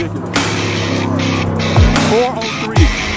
ridiculous. 403.